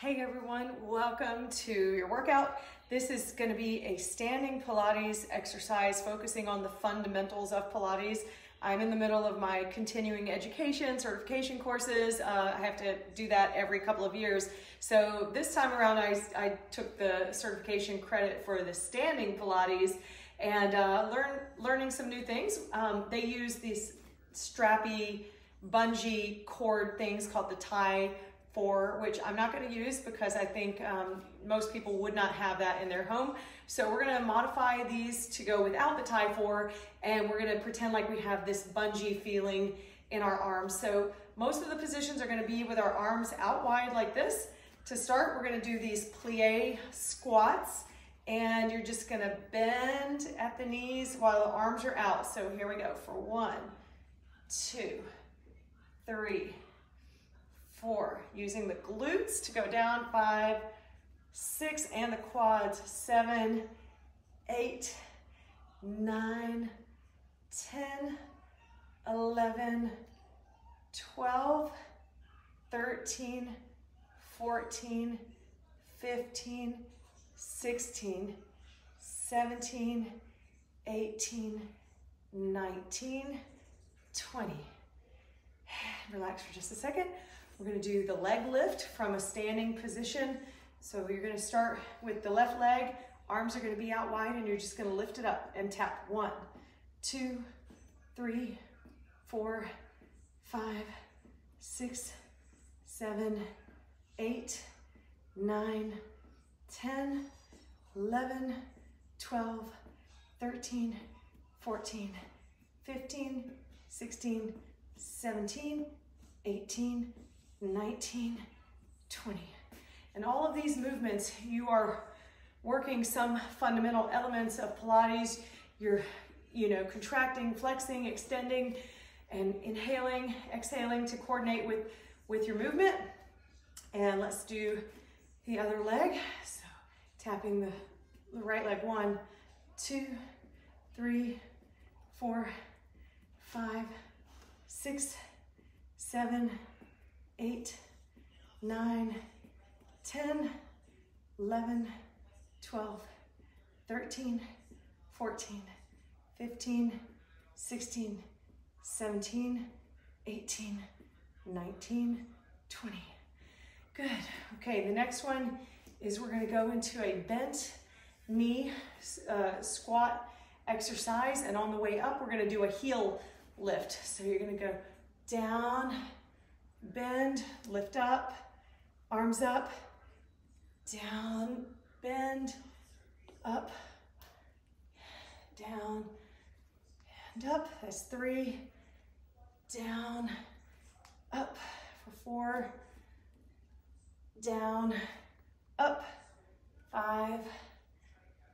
Hey everyone, welcome to your workout. This is going to be a standing Pilates exercise focusing on the fundamentals of Pilates. I'm in the middle of my continuing education certification courses. Uh, I have to do that every couple of years. So this time around, I, I took the certification credit for the standing Pilates and uh, learn, learning some new things. Um, they use these strappy bungee cord things called the tie for which I'm not going to use because I think um, most people would not have that in their home. So we're going to modify these to go without the Tye4 and we're going to pretend like we have this bungee feeling in our arms. So most of the positions are going to be with our arms out wide like this. To start, we're going to do these plie squats and you're just going to bend at the knees while the arms are out. So here we go for one, two, three, four. Using the glutes to go down, five, six, and the quads, seven, eight, nine, 10, 11, 12, 13, 14, 15, 16, 17, 18, 19, 20. Relax for just a second. We're gonna do the leg lift from a standing position. So you're gonna start with the left leg, arms are gonna be out wide and you're just gonna lift it up and tap one, two, three, four, five, six, seven, eight, nine, 10, 11, 12, 13, 14, 15, 16, 17, 18, 19, 20. And all of these movements, you are working some fundamental elements of Pilates. You're, you know, contracting, flexing, extending, and inhaling, exhaling to coordinate with, with your movement. And let's do the other leg. So tapping the, the right leg, one, two, three, four, five, six, seven, eight, nine, 10, 11, 12, 13, 14, 15, 16, 17, 18, 19, 20. Good. Okay, the next one is we're going to go into a bent knee uh, squat exercise. And on the way up, we're going to do a heel lift. So you're going to go down, bend, lift up, arms up, down, bend, up, down, and up. That's three, down, up for four, down, up, five,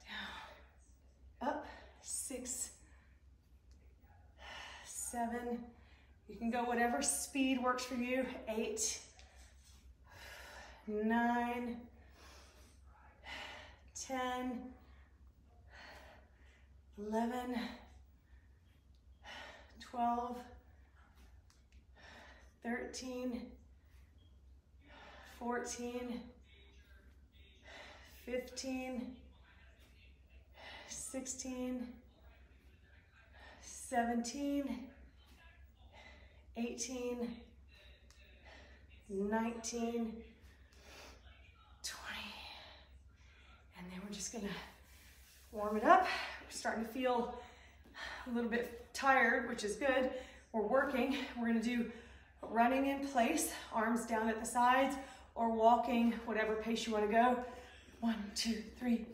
down, up, six, seven, you can go whatever speed works for you. Eight, nine, 10, 11, 12, 13, 14, 15, 16, 17, 18, 19, 20. And then we're just gonna warm it up. We're starting to feel a little bit tired, which is good. We're working. We're gonna do running in place, arms down at the sides, or walking, whatever pace you wanna go. One, two, three,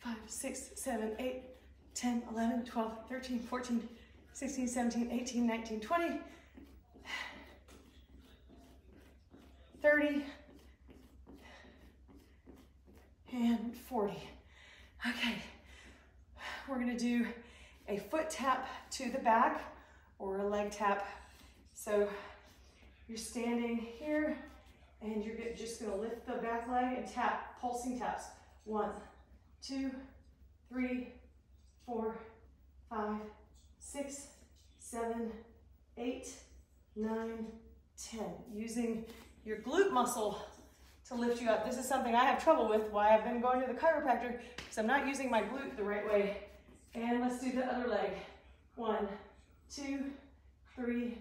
four, five, six, seven, eight, 10, 11, 12, 13, 14, 16, 17, 18, 19, 20. 30, and 40. Okay, we're gonna do a foot tap to the back or a leg tap. So you're standing here and you're just gonna lift the back leg and tap, pulsing taps. One, two, three, four, five, six, seven, eight, nine, ten. Using your glute muscle to lift you up. This is something I have trouble with, why I've been going to the chiropractor, because I'm not using my glute the right way. And let's do the other leg. One, two, three,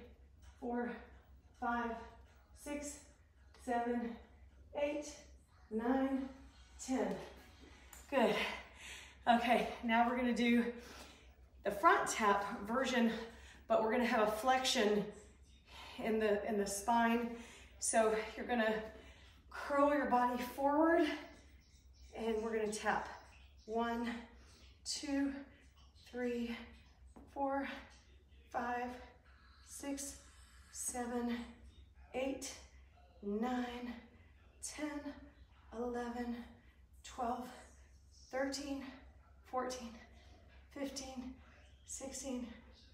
four, five, six, seven, eight, nine, ten. Good. Okay, now we're gonna do the front tap version, but we're gonna have a flexion in the, in the spine. So you're gonna curl your body forward and we're gonna tap. One, two, three, four, five, six, seven, eight, nine, 10, 11, 12, 13, 14, 15, 16,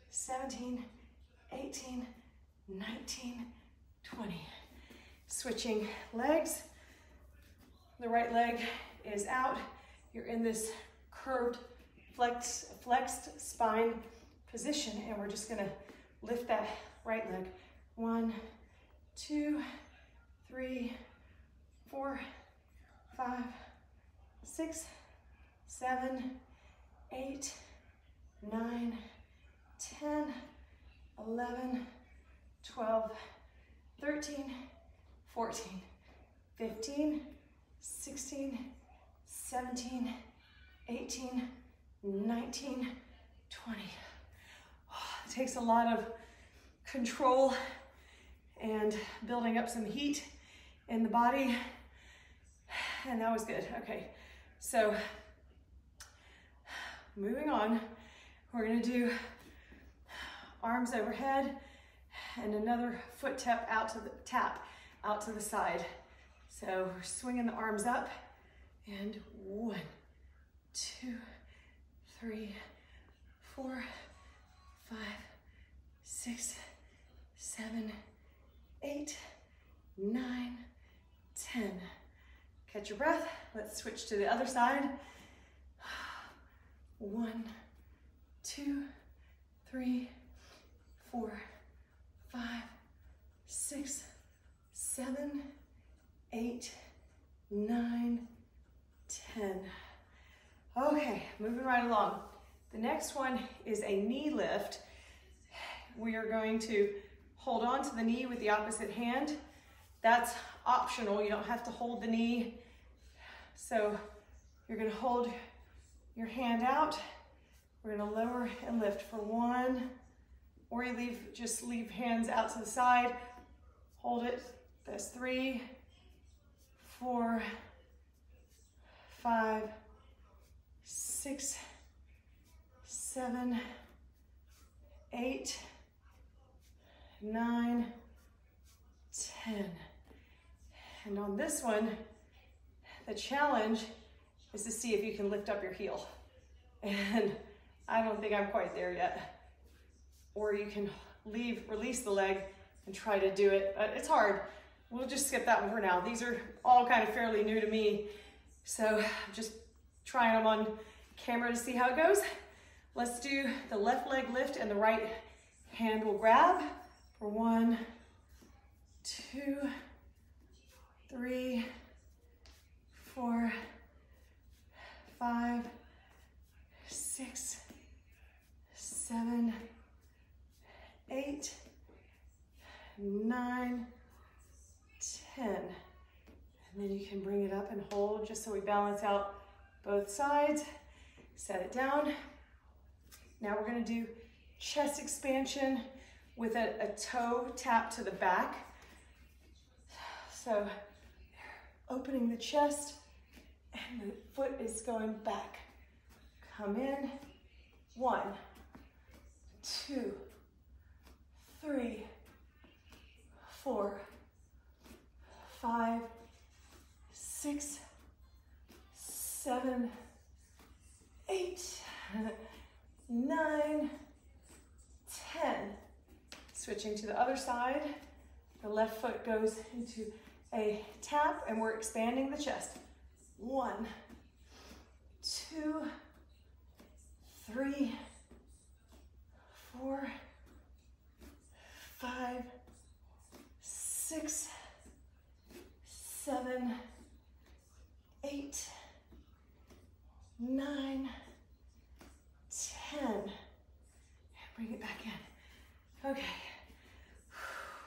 17, 18, 19, 20. Switching legs. The right leg is out. You're in this curved, flexed, flexed spine position, and we're just gonna lift that right leg. One, two, three, four, five, six, seven, eight, nine, 10, 11, 12, 13, 14, 15, 16, 17, 18, 19, 20. Oh, it takes a lot of control and building up some heat in the body. And that was good. Okay, so moving on, we're gonna do arms overhead and another foot tap out to the tap out to the side. So we're swinging the arms up and one, two, three, four, five, six, seven, eight, nine, ten. Catch your breath. Let's switch to the other side. One, two, three, four, five, six, seven, eight, nine, ten. Okay, moving right along. The next one is a knee lift. We are going to hold on to the knee with the opposite hand. That's optional, you don't have to hold the knee. So you're gonna hold your hand out. We're gonna lower and lift for one, or you leave, just leave hands out to the side. Hold it, that's three, four, five, six, seven, eight, nine, ten. And on this one, the challenge is to see if you can lift up your heel. And I don't think I'm quite there yet. Or you can leave, release the leg and try to do it. But it's hard. We'll just skip that one for now. These are all kind of fairly new to me. So I'm just trying them on camera to see how it goes. Let's do the left leg lift and the right hand will grab for one, two, three, four, five, six, seven, eight, nine, And then you can bring it up and hold just so we balance out both sides. Set it down. Now we're gonna do chest expansion with a, a toe tap to the back. So opening the chest, and the foot is going back. Come in. One, two, three, four, five, six, seven, eight, nine, ten. Switching to the other side. The left foot goes into a tap and we're expanding the chest. One, two, three, four, five, six, seven, eight, nine, ten. And bring it back in. Okay.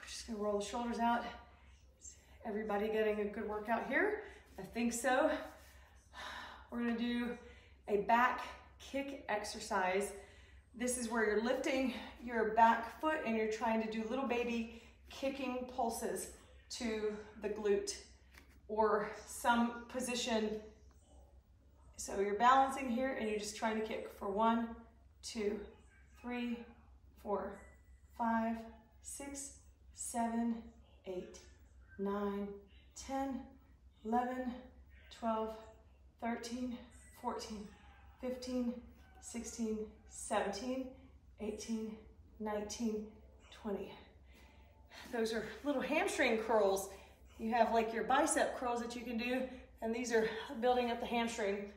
Just gonna roll the shoulders out. Everybody getting a good workout here? I think so. We're gonna do a back kick exercise. This is where you're lifting your back foot and you're trying to do little baby kicking pulses to the glute or some position. So you're balancing here and you're just trying to kick for one, two, three, four, five, six, seven, eight, nine, 10, 11, 12, 13, 14, 15, 16, 17, 18, 19, 20. Those are little hamstring curls. You have like your bicep curls that you can do, and these are building up the hamstring.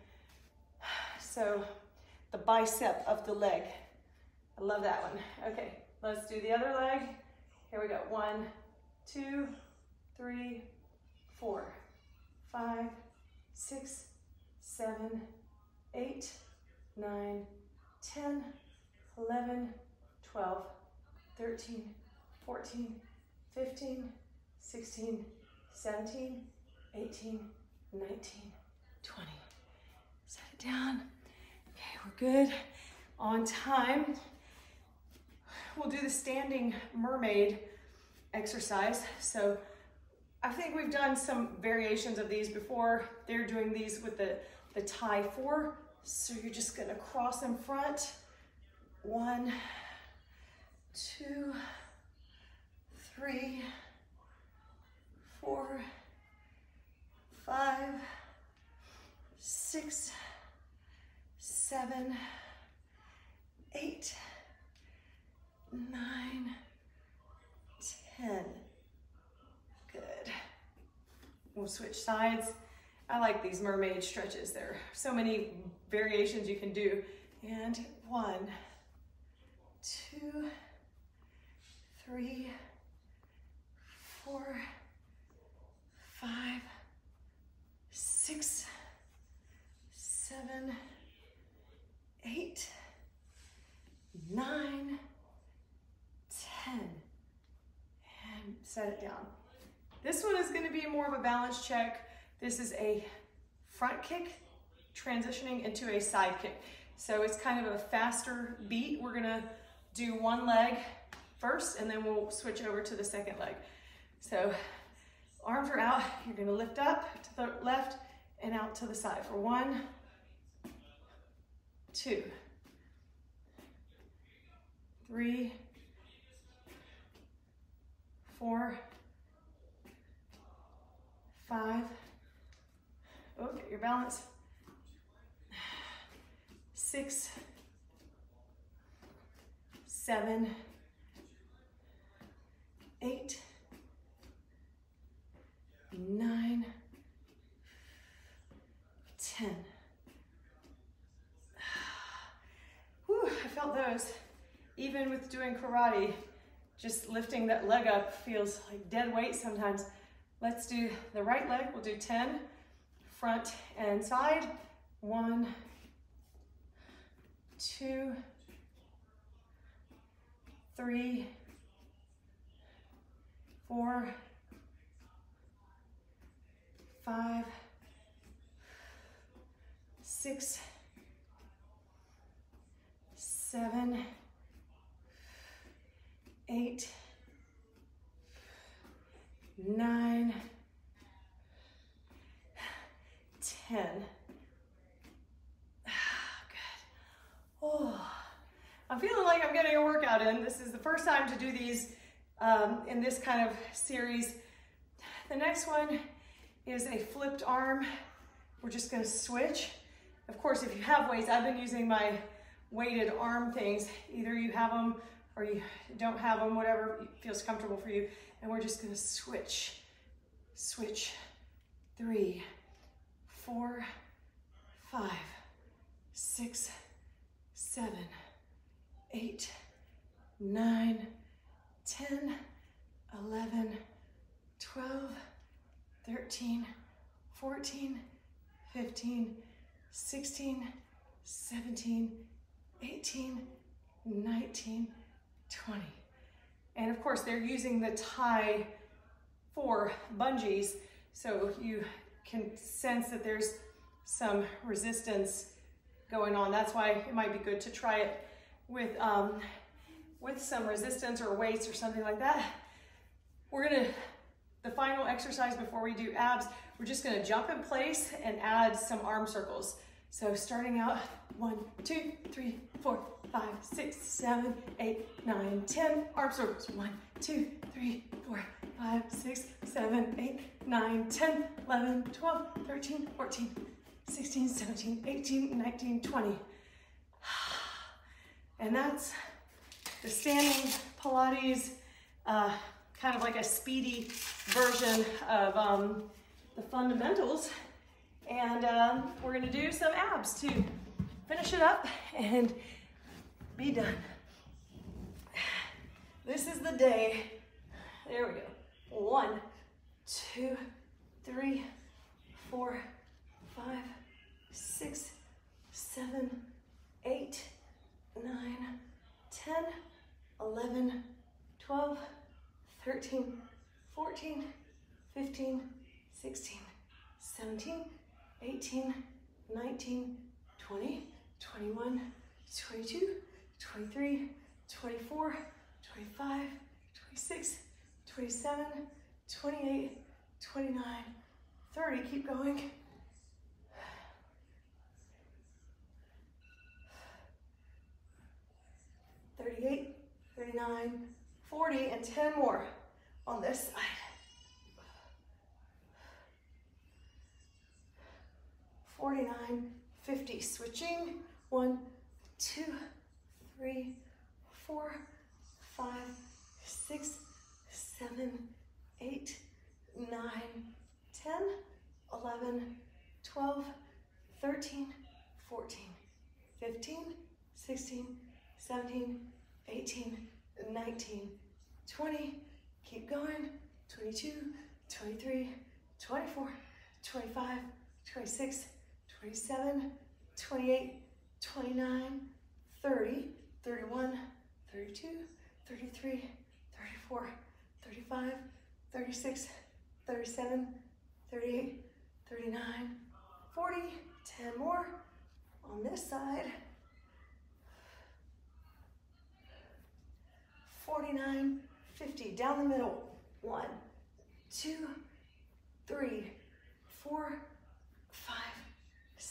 So the bicep of the leg. I love that one. Okay, let's do the other leg. Here we go. One, two, three, four, five, six, seven, eight, nine, 10, 11, 12, 13, 14, 15, 16, 17, 18, 19, 20. Set it down. Okay, we're good. On time. We'll do the standing mermaid exercise. So I think we've done some variations of these before. They're doing these with the, the tie four. So you're just gonna cross in front. One, two, three, four, five, six, seven, eight, nine, ten. Good. We'll switch sides. I like these mermaid stretches. There are so many variations you can do. And one, two, three, four, five, six, seven, eight, nine, ten. And set it down. This one is gonna be more of a balance check. This is a front kick transitioning into a side kick. So it's kind of a faster beat. We're gonna do one leg first and then we'll switch over to the second leg. So arms are out, you're gonna lift up to the left and out to the side for one, two, three, four, five, oh, get your balance, six, seven, eight, nine, ten. Whew, I felt those. Even with doing karate, just lifting that leg up feels like dead weight sometimes. Let's do the right leg. We'll do 10, front and side. One, two, three, four, five, six, seven, eight, nine, ten. Good. Oh, I'm feeling like I'm getting a workout in. This is the first time to do these um, in this kind of series. The next one is a flipped arm. We're just gonna switch. Of course, if you have weights, I've been using my weighted arm things. Either you have them or you don't have them, whatever feels comfortable for you. And we're just gonna switch, switch, three, four, five, six, seven, eight, nine, 10, 11, 12, 13, 14, 15, 16, 17, 18, 19, 20. And of course, they're using the tie for bungees, so you can sense that there's some resistance going on. That's why it might be good to try it with, um, with some resistance or weights or something like that. We're gonna, the final exercise before we do abs, we're just gonna jump in place and add some arm circles. So starting out, one, two, three, four, five, six, seven, eight, nine, ten. Arm circles, one, two, three, four, five, six, seven, eight, nine, 10, 11, 12, 13, 14, 16, 17, 18, 19, 20. And that's the standing Pilates, uh, kind of like a speedy version of um, the fundamentals. And um, we're gonna do some abs to finish it up and be done. This is the day. There we go. One, two, three, four, five, six, seven, eight, nine, 10, 11, 12, 13, 14, 15, 16, 17, 18, 19, 20, 21, 22, 23, 24, 25, 26, 27, 28, 29, 30. Keep going. 38, 39, 40, and 10 more on this side. 49, 50. Switching. One, two, three, four, five, six, seven, eight, nine, 10, 11, 12, 13, 14, 15, 16, 17, 18, 19, 20, keep going, 22, 23, 24, 25, 26, 27, 28, 29, 30, 31, 32, 33, 34, 35, 36, 37, 38, 39, 40, 10 more on this side. 49, 50, down the middle. One, two, three, four, five,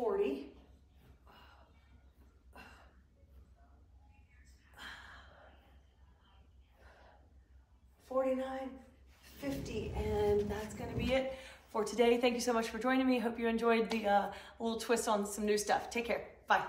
Forty. Forty-nine, fifty, and that's gonna be it for today. Thank you so much for joining me. Hope you enjoyed the uh, little twist on some new stuff. Take care. Bye.